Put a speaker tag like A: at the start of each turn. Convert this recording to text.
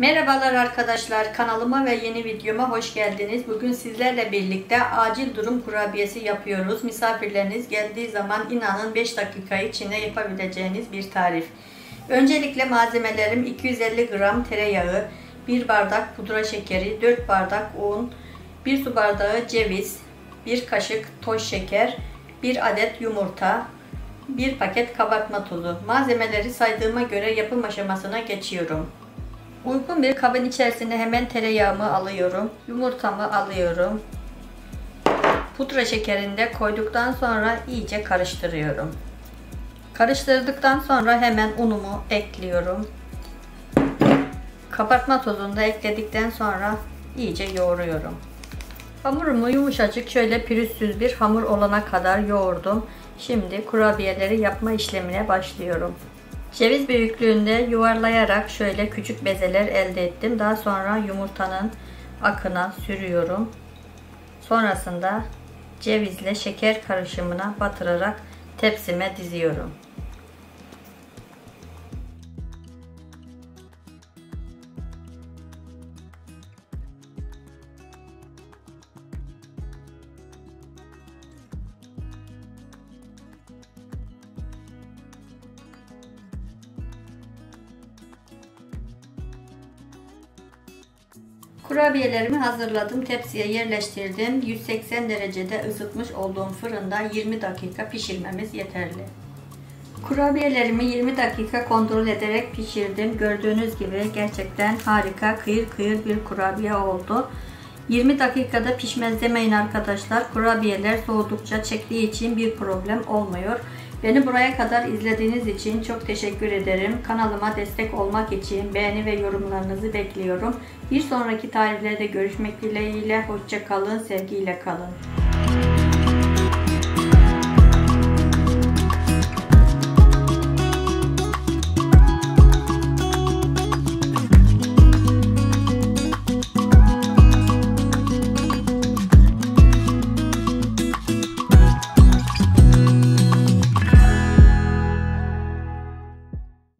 A: Merhabalar arkadaşlar kanalıma ve yeni videoma hoş geldiniz. Bugün sizlerle birlikte acil durum kurabiyesi yapıyoruz. Misafirleriniz geldiği zaman inanın 5 dakika içinde yapabileceğiniz bir tarif. Öncelikle malzemelerim 250 gram tereyağı, 1 bardak pudra şekeri, 4 bardak un, 1 su bardağı ceviz, 1 kaşık toz şeker, 1 adet yumurta, 1 paket kabartma tozu. Malzemeleri saydığıma göre yapım aşamasına geçiyorum. Uygun bir kabın içerisine hemen tereyağımı alıyorum. Yumurtamı alıyorum. Pudra şekerini de koyduktan sonra iyice karıştırıyorum. Karıştırdıktan sonra hemen unumu ekliyorum. Kabartma tozunu da ekledikten sonra iyice yoğuruyorum. Hamurumu yumuşacık şöyle pürüzsüz bir hamur olana kadar yoğurdum. Şimdi kurabiyeleri yapma işlemine başlıyorum. Ceviz büyüklüğünde yuvarlayarak şöyle küçük bezeler elde ettim. Daha sonra yumurtanın akına sürüyorum. Sonrasında cevizle şeker karışımına batırarak tepsime diziyorum. Kurabiyelerimi hazırladım. Tepsiye yerleştirdim. 180 derecede ısıtmış olduğum fırında 20 dakika pişirmemiz yeterli. Kurabiyelerimi 20 dakika kontrol ederek pişirdim. Gördüğünüz gibi gerçekten harika kıyır kıyır bir kurabiye oldu. 20 dakikada pişmez demeyin arkadaşlar. Kurabiyeler soğudukça çektiği için bir problem olmuyor. Beni buraya kadar izlediğiniz için çok teşekkür ederim. Kanalıma destek olmak için beğeni ve yorumlarınızı bekliyorum. Bir sonraki tariflerde görüşmek dileğiyle. Hoşça kalın, sevgiyle kalın.